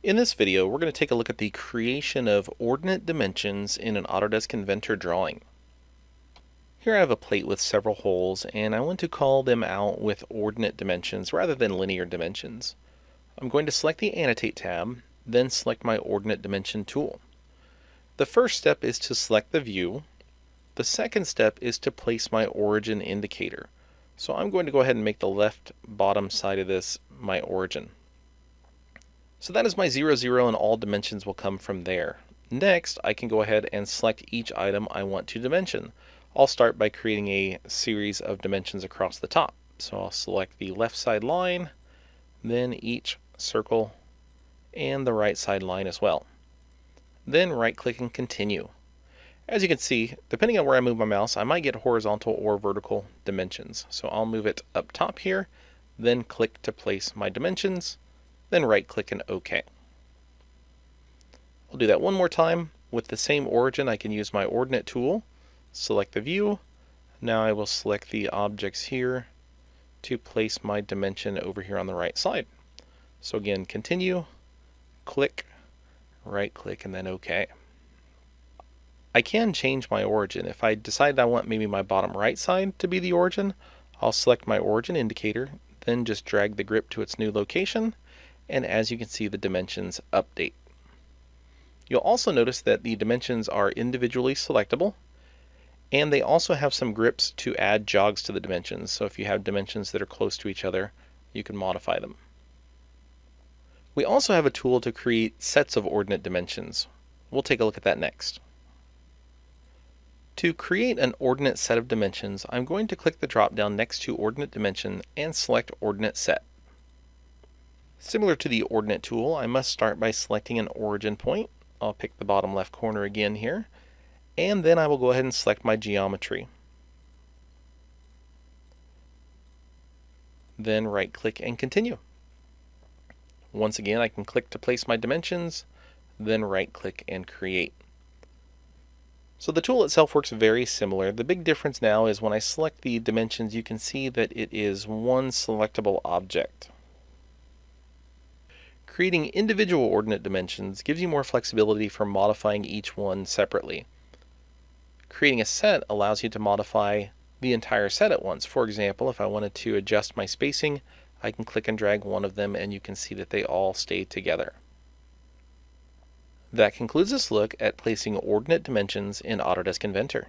In this video, we're going to take a look at the creation of ordinate dimensions in an Autodesk Inventor drawing. Here I have a plate with several holes, and I want to call them out with ordinate dimensions rather than linear dimensions. I'm going to select the Annotate tab, then select my Ordinate Dimension tool. The first step is to select the view. The second step is to place my origin indicator. So I'm going to go ahead and make the left bottom side of this my origin. So that is my 0, 0, and all dimensions will come from there. Next, I can go ahead and select each item I want to dimension. I'll start by creating a series of dimensions across the top. So I'll select the left side line, then each circle, and the right side line as well. Then right click and continue. As you can see, depending on where I move my mouse, I might get horizontal or vertical dimensions. So I'll move it up top here, then click to place my dimensions, then right click and OK. I'll do that one more time. With the same origin, I can use my ordinate tool, select the view. Now I will select the objects here to place my dimension over here on the right side. So again, continue, click, right click, and then OK. I can change my origin. If I decide I want maybe my bottom right side to be the origin, I'll select my origin indicator, then just drag the grip to its new location, and as you can see the dimensions update. You'll also notice that the dimensions are individually selectable and they also have some grips to add jogs to the dimensions. So if you have dimensions that are close to each other, you can modify them. We also have a tool to create sets of ordinate dimensions. We'll take a look at that next. To create an ordinate set of dimensions, I'm going to click the drop down next to Ordinate Dimension and select Ordinate Set. Similar to the Ordinate tool, I must start by selecting an origin point. I'll pick the bottom left corner again here, and then I will go ahead and select my geometry. Then right click and continue. Once again, I can click to place my dimensions, then right click and create. So the tool itself works very similar. The big difference now is when I select the dimensions, you can see that it is one selectable object. Creating individual ordinate dimensions gives you more flexibility for modifying each one separately. Creating a set allows you to modify the entire set at once. For example, if I wanted to adjust my spacing, I can click and drag one of them and you can see that they all stay together. That concludes this look at placing ordinate dimensions in Autodesk Inventor.